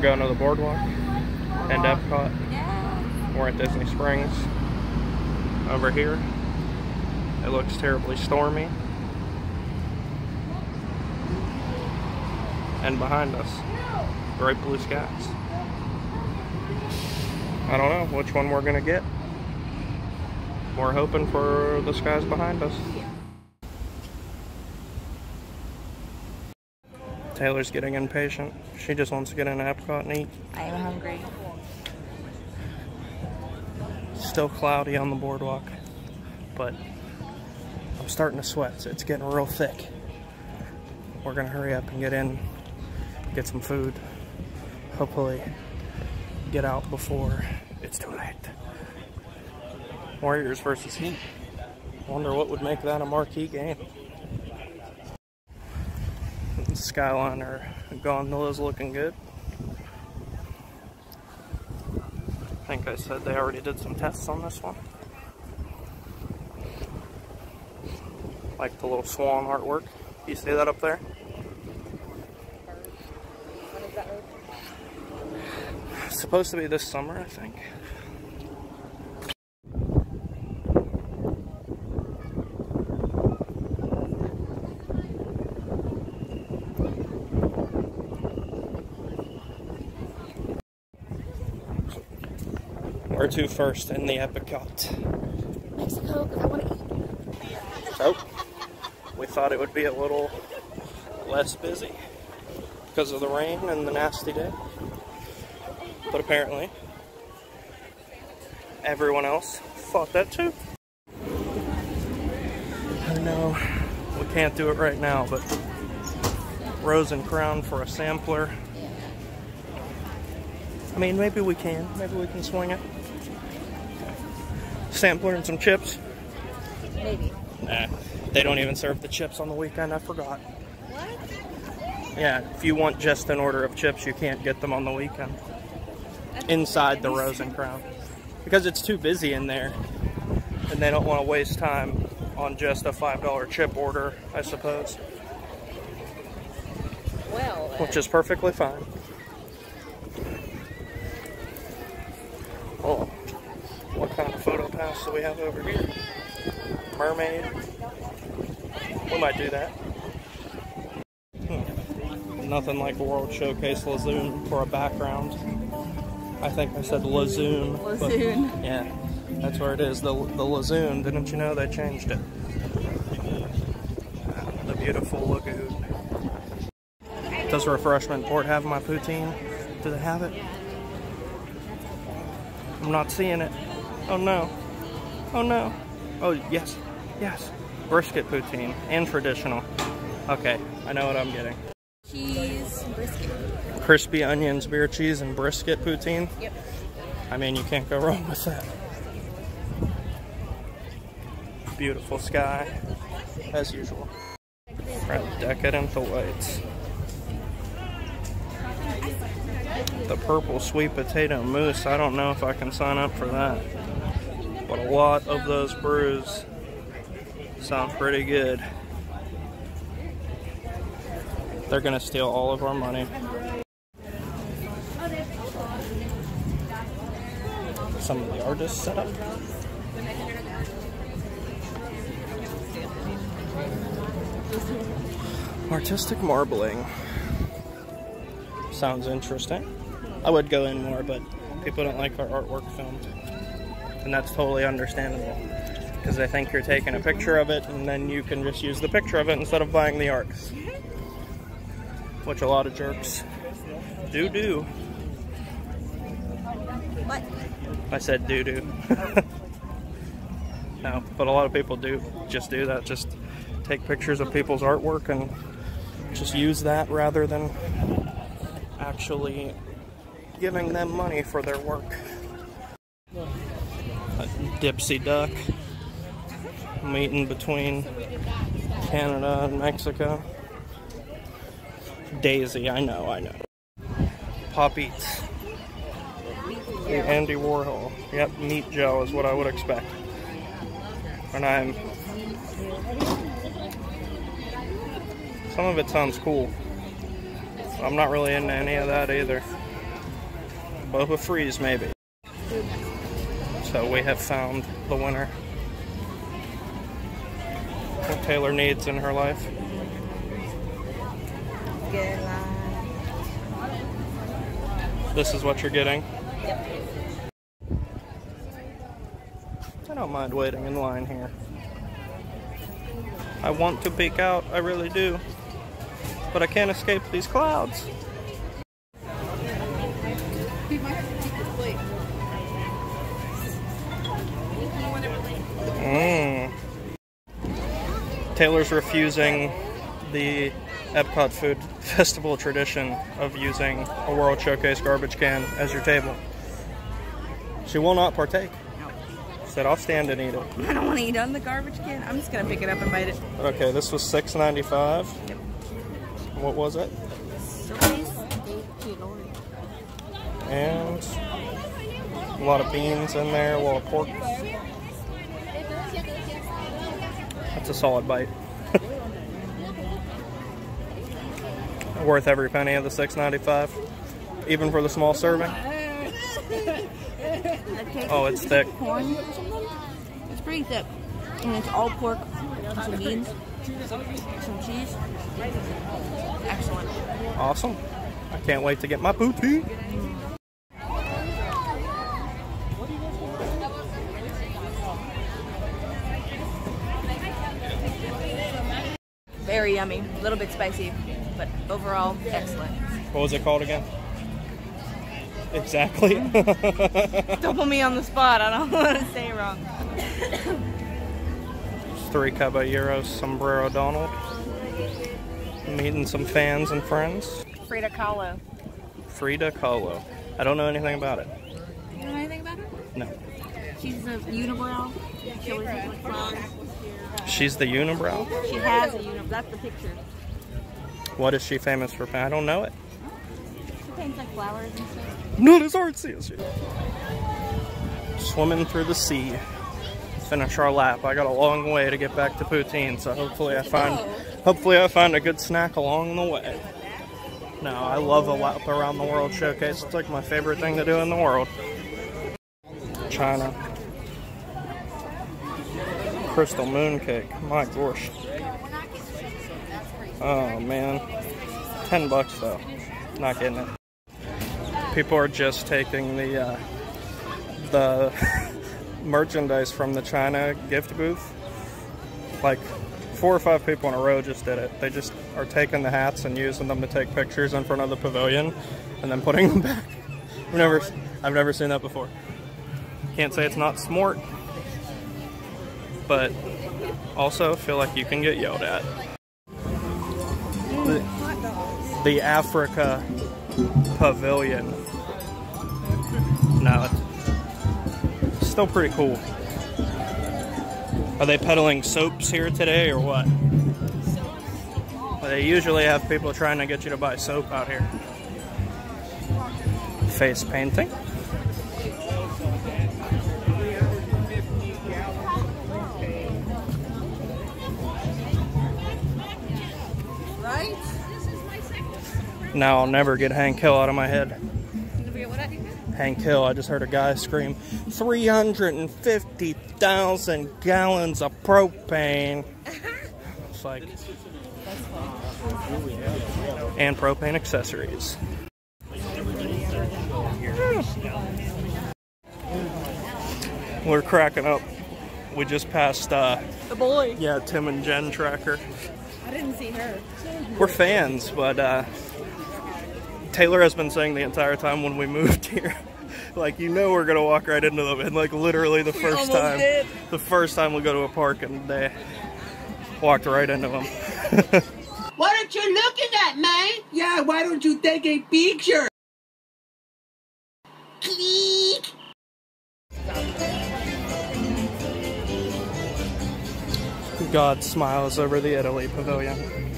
We're going to the boardwalk and Epcot. We're at Disney Springs. Over here, it looks terribly stormy. And behind us, bright blue skies. I don't know which one we're gonna get. We're hoping for the skies behind us. Taylor's getting impatient. She just wants to get in Epcot and eat. I am hungry. Still cloudy on the boardwalk, but I'm starting to sweat, so it's getting real thick. We're gonna hurry up and get in, get some food. Hopefully, get out before it's too late. Warriors versus Heat. Wonder what would make that a marquee game. Skyliner gondola is looking good. I think I said they already did some tests on this one. Like the little swan artwork. You see that up there? Supposed to be this summer, I think. Where two first in the Epcot? Mexico, because I want to eat. Oh, we thought it would be a little less busy because of the rain and the nasty day. But apparently, everyone else thought that too. I know we can't do it right now, but Rose and Crown for a sampler. I mean, maybe we can. Maybe we can swing it. Sampler and some chips. Maybe. Nah, they don't even serve the chips on the weekend. I forgot. What? Yeah, if you want just an order of chips, you can't get them on the weekend inside the Rose and Crown because it's too busy in there, and they don't want to waste time on just a five dollar chip order. I suppose, Well, which uh, is perfectly fine. Oh, what kind of photo pass do we have over here? Mermaid. We might do that. Hmm. Nothing like a World Showcase Lazoon for a background. I think I said Lazoon. but- Lazoon. yeah, that's where it is. The, the Lazoon. Didn't you know they changed it? The beautiful lagoon. Does refreshment port have my poutine? Do they have it? I'm not seeing it. Oh no. Oh no. Oh yes. Yes. Brisket poutine and traditional. Okay, I know what I'm getting. cheese, brisket. Crispy onions, beer cheese, and brisket poutine. Yep. I mean, you can't go wrong with that. Beautiful sky, as usual. Right, decadent delights. The purple sweet potato mousse, I don't know if I can sign up for that. But a lot of those brews sound pretty good. They're gonna steal all of our money. Some of the artists set up. Artistic marbling. Sounds interesting. I would go in more, but people don't like our artwork filmed. And that's totally understandable. Because they think you're taking a picture of it and then you can just use the picture of it instead of buying the art. Which a lot of jerks do do. What? I said do do. no, but a lot of people do just do that. Just take pictures of people's artwork and just use that rather than actually giving them money for their work. Dipsy Duck meeting between Canada and Mexico. Daisy, I know, I know. Pop Eats. Andy Warhol. Yep, meat gel is what I would expect. And I'm. Some of it sounds cool. I'm not really into any of that either. Boba Freeze, maybe. So we have found the winner. What Taylor needs in her life. Get in line. This is what you're getting. I don't mind waiting in line here. I want to peek out, I really do. But I can't escape these clouds. Taylor's refusing the Epcot Food Festival tradition of using a World Showcase garbage can as your table. She will not partake. Said I'll stand and eat it. I don't want to eat on the garbage can. I'm just gonna pick it up and bite it. Okay, this was six ninety five. Yep. What was it? And a lot of beans in there, a lot of pork. That's a solid bite. Worth every penny of the six ninety five, even for the small serving. Oh, it's thick. Corn. It's pretty thick, and it's all pork, and some beans, some cheese. Excellent. Awesome. I can't wait to get my poutine. Very yummy. A little bit spicy, but overall excellent. What was it called again? Exactly. Don't put me on the spot. I don't want to say it wrong. Three caballeros, sombrero Donald. Meeting some fans and friends. Frida Kahlo. Frida Kahlo. I don't know anything about it. You know anything about her? No. She's a unibrow. She always has like. She's the unibrow. She has a unibrow. That's the picture. What is she famous for? I don't know it. She paints like flowers and stuff. Not as artsy as you. Swimming through the sea. Finish our lap. I got a long way to get back to Poutine, so hopefully I find hopefully I find a good snack along the way. No, I love a lap around the world showcase. It's like my favorite thing to do in the world. China. Crystal moon cake. My gosh. Oh man. Ten bucks though. Not getting it people are just taking the uh, the merchandise from the China gift booth. Like four or five people in a row just did it. They just are taking the hats and using them to take pictures in front of the pavilion, and then putting them back. I've never I've never seen that before. Can't say it's not smart, but also feel like you can get yelled at. The, the Africa pavilion. No, it's still pretty cool. Are they peddling soaps here today or what? They usually have people trying to get you to buy soap out here. Face painting. Now I'll never get Hank Hill out of my head. Hank Hill, I just heard a guy scream 350,000 gallons of propane. It's like, and propane accessories. We're cracking up. We just passed, uh, The boy. yeah, Tim and Jenn Tracker. I didn't see her. We're fans, but uh, Taylor has been saying the entire time when we moved here, like you know we're gonna walk right into them, and like literally the first time, did. the first time we go to a park and they walked right into them. What are you looking at, man? Yeah, why don't you take a picture? Click. God smiles over the Italy pavilion.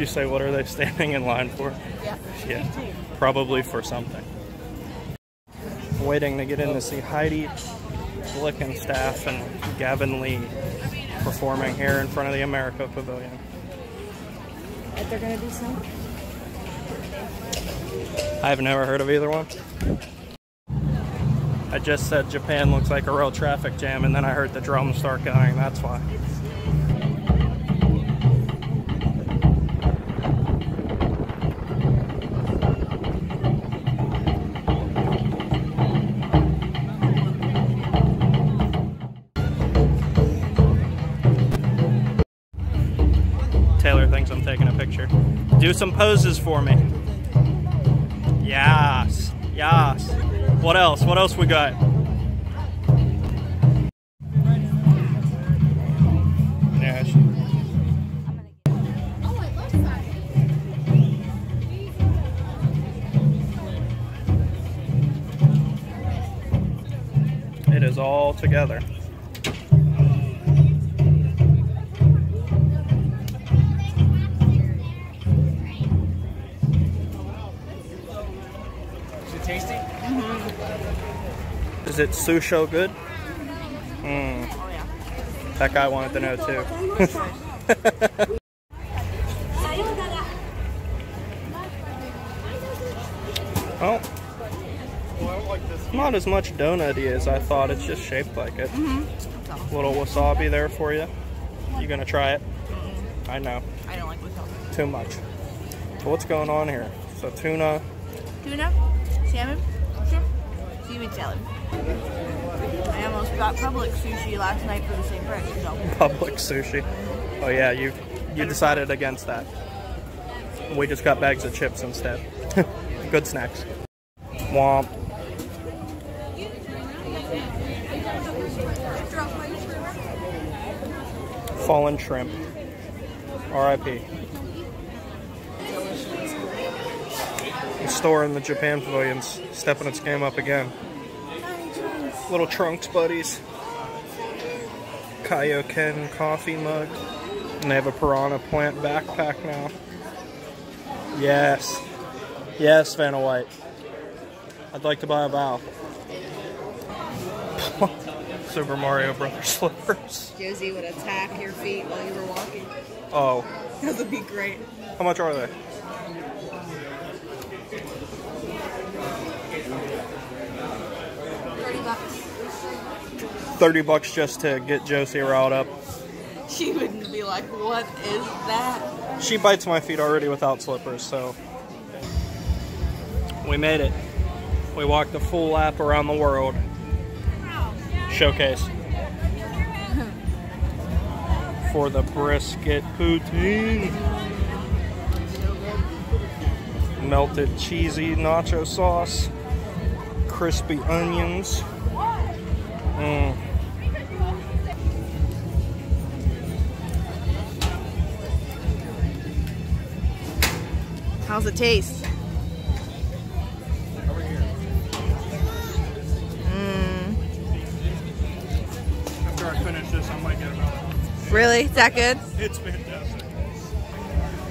You say what are they standing in line for? Yeah. Yeah, probably for something. Waiting to get in to see Heidi Blickenstaff and Gavin Lee performing here in front of the America Pavilion. If they're gonna do something. I've never heard of either one. I just said Japan looks like a real traffic jam, and then I heard the drums start going. That's why. I'm taking a picture. Do some poses for me. Yes. Yes. What else? What else we got? She- It is all together. It susho good? Mm. That guy wanted to know too. Oh. Not as much donutty as I thought. It's just shaped like it. Little wasabi there for you. You gonna try it? I know. I don't like wasabi. Too much. So what's going on here? So tuna, Tuna, salmon, shrimp, seaweed salad. I almost got Publix sushi last night for the same price. So Publix sushi. Oh yeah, you you decided against that. We just got bags of chips instead. Good snacks. Womp. Fallen shrimp. R.I.P. The store in the Japan Pavilion's stepping its game up again. Little trunks, buddies. Kaioken coffee mug. And they have a piranha plant backpack now. Yes. Yes, Vanna White. I'd like to buy a bow. Super Mario Brothers slippers. Josie would attack your feet while you were walking. Oh, That would be great. how much are they? 30 bucks just to get Josie riled up. She wouldn't be like, "What is that?" She bites my feet already without slippers, so we made it. We walked the full lap around the world. Showcase. For the brisket poutine. Melted cheesy nacho sauce. Crispy onions. Mm. How's it taste? Mm. After I finish this, I might get another one. Really? Is that good? It's fantastic.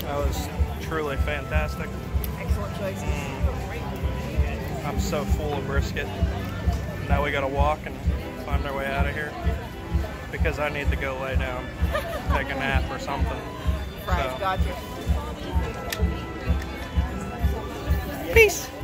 That was truly fantastic. Excellent choices. I'm so full of brisket. Now we gotta walk and find our way out of here because I need to go lay down, take a nap or something. Fries, So- gotcha. Peace.